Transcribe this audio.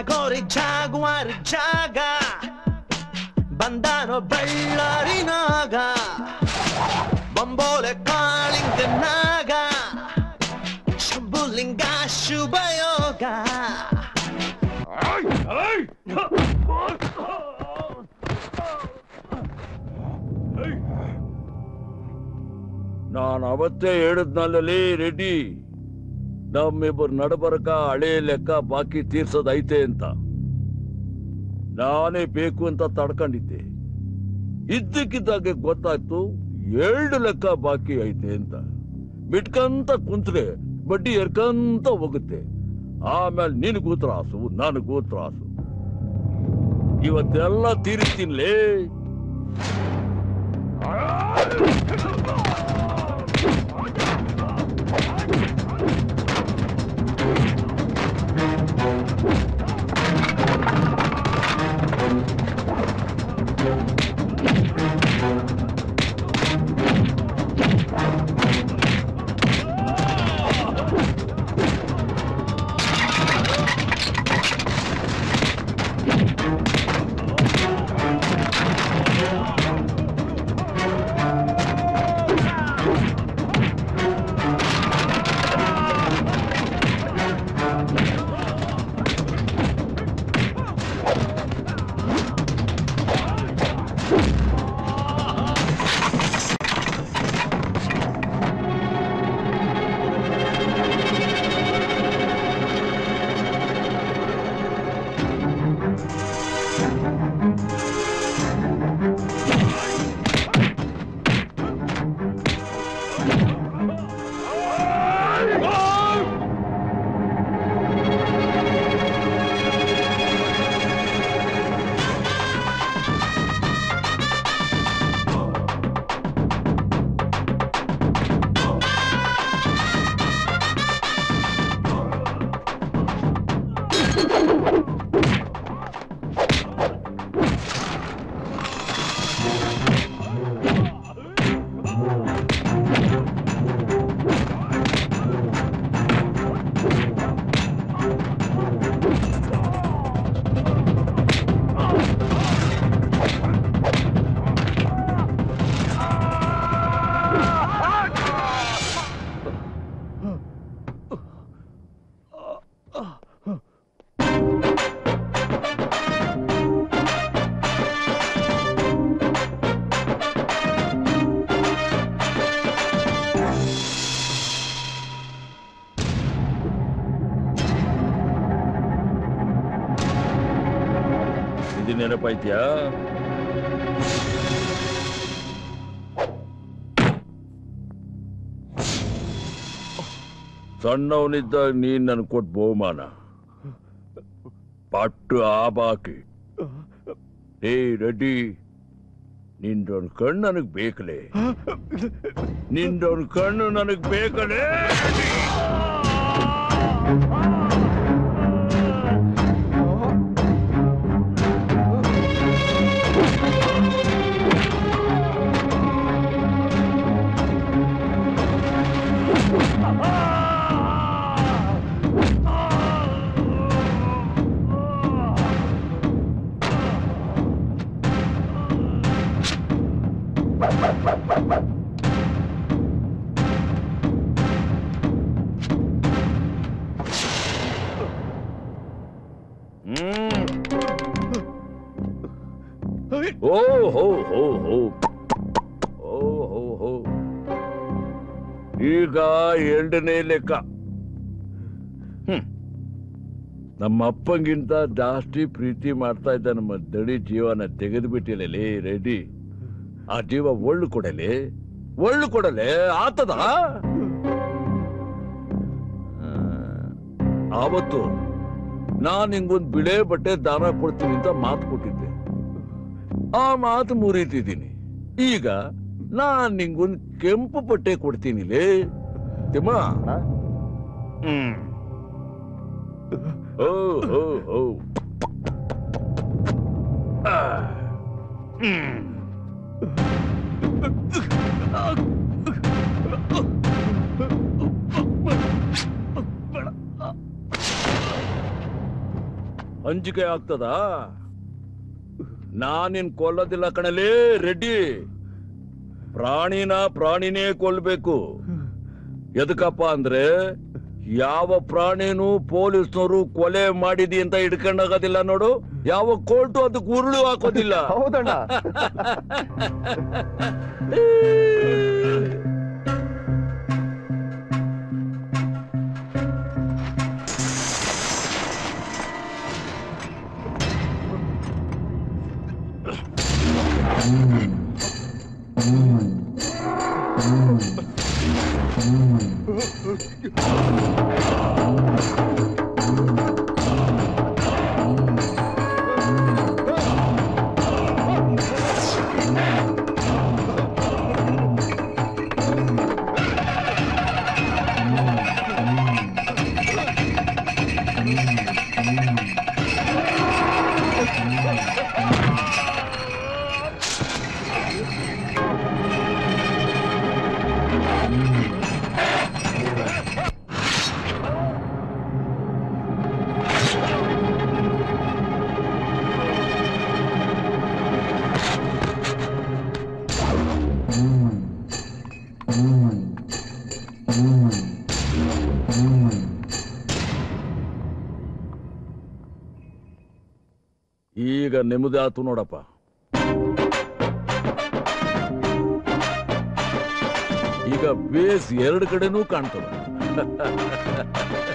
ಜಾಗೋರಿ ಜಾಗುವಾರ ಜಾಗ. ಬಂದಾನೋ ಬಳ್ಳಾರಿ ನಾಗ. ಬಂಬೋಲೆ ಕಾಳಿಂಗ ನಾಗ. ಶಂಭುಲಿಂಗ ಶುಭಯೋಗ ನಾನು ಅವತ್ತೇ ಹೇಳಿದ್ನಲ್ಲಲ್ಲಿ ರೆಡ್ಡಿ. ನಮ್ಮಿಬ್ಬರು ನಡಬರಕ ಹಳೆ ಲೆಕ್ಕ ಬಾಕಿ ತೀರ್ಸೋದೈತೆ ಅಂತ. ನಾನೇ ಬೇಕು ಅಂತ ತಡ್ಕೊಂಡಿದ್ದೆ. ಇದ್ದಕ್ಕಿದ್ದಾಗೆ ಗೊತ್ತಾಯ್ತು ಎರಡು ಲೆಕ್ಕ ಬಾಕಿ ಐತೆ ಅಂತ. ಬಿಟ್ಕಂತ ಕುಂತ್ರೆ ಬಡ್ಡಿ ಎರ್ಕಂತ ಹೋಗುತ್ತೆ. ಆಮೇಲೆ ನಿನಗೂ ತ್ರಾಸು, ನನಗೂ ತ್ರಾಸು. ಇವತ್ತೆಲ್ಲ ತೀರಿಸ್ತೀನಿಲೇ ಇದು ನೆನಪಾಯ್ತ್ಯಾ? ಸಣ್ಣವನಿದ್ದಾಗ ನೀನ್ ನನ್ ಕೊಟ್ ಬಹುಮಾನ. ಪಟ್ಟು ಆ ಬಾಕಿ. ಏ ರೆಡ್ಡಿ, ನಿಂದೊಂದು ಕಣ್ಣು ನನಗ್ ಬೇಕಲೇ? ನಿಂದೊಂದು ಕಣ್ಣು ನನಗ್ ಬೇಕಲೇ? ಓ ಹೋ ಹೋ ಹೋ ಓ ಹೋ ಹೋ ಈಗ ಎರಡನೇ ಲೆಕ್ಕ ಹ್ಮ್. ನಮ್ಮ ಅಪ್ಪಂಗಿಂತ ಜಾಸ್ತಿ ಪ್ರೀತಿ ಮಾಡ್ತಾ ಇದ್ದ ನಮ್ಮ ದಡಿ ಜೀವನ ತೆಗೆದು ಲೇ ರೆಡಿ ಆ ಜೀವ ಒಳ್ಳು ಕೊಡಲೆ ಒಳ್ಳು ಕೊಡಲೆ ಆತದ ಆವತ್ತು ನಾನ್ ನಿಂಗೊಂದು ಬಿಳೆ ಬಟ್ಟೆ ದಾನ ಕೊಡ್ತೀನಿ ಅಂತ ಮಾತು ಕೊಟ್ಟಿದ್ದೆ. ಆ ಮಾತು ಮುರಿತಿದ್ದೀನಿ. ಈಗ ನಾನ್ ನಿಂಗೊಂದು ಕೆಂಪು ಬಟ್ಟೆ ಕೊಡ್ತೀನಿ ಲೇ. ತಿಮ್ಮ. ಹ್ಮ್. ಓ ಹೋ ಹೋ. ಹ್ಮ್. ಅಂಜಿಕೆ ಆಗ್ತದ? ನಾನಿನ್ ಕೊಲ್ಲೋದಿಲ್ಲ ಕಣಲೇ ರೆಡ್ಡಿ. ಪ್ರಾಣಿನ ಪ್ರಾಣಿನೇ ಕೊಲ್ಬೇಕು. ಎದಕಪ್ಪ ಅಂದ್ರೆ ಯಾವ ಪ್ರಾಣಿನೂ ಪೊಲೀಸ್ನವರು ಕೊಲೆ ಮಾಡಿದಿ ಅಂತ ಹಿಡ್ಕೊಂಡಾಗೋದಿಲ್ಲ ನೋಡು. ಯಾವ ಕೋರ್ಟು ಅದಕ್ಕೆ ಉರುಳು ಹಾಕೋದಿಲ್ಲ. ಹೌದಣ್ಣ. Mm-hmm. ಈಗ ನೆಮ್ಮದಾತು ನೋಡಪ್ಪ. ಈಗ ಬೇಸ್ ಎರಡು ಕಡೆನೂ ಕಾಣ್ತದ.